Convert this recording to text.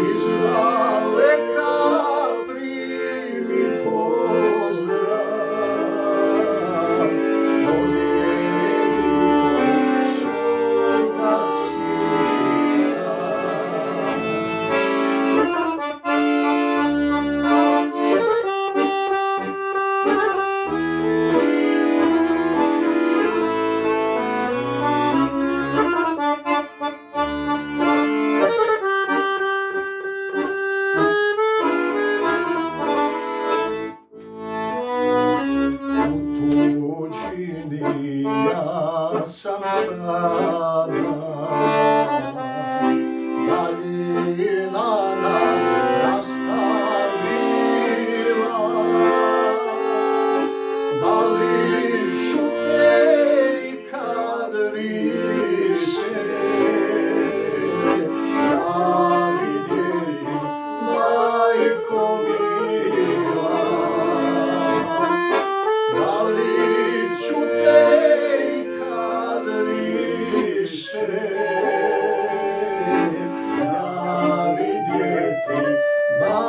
is love. Samsa Mom.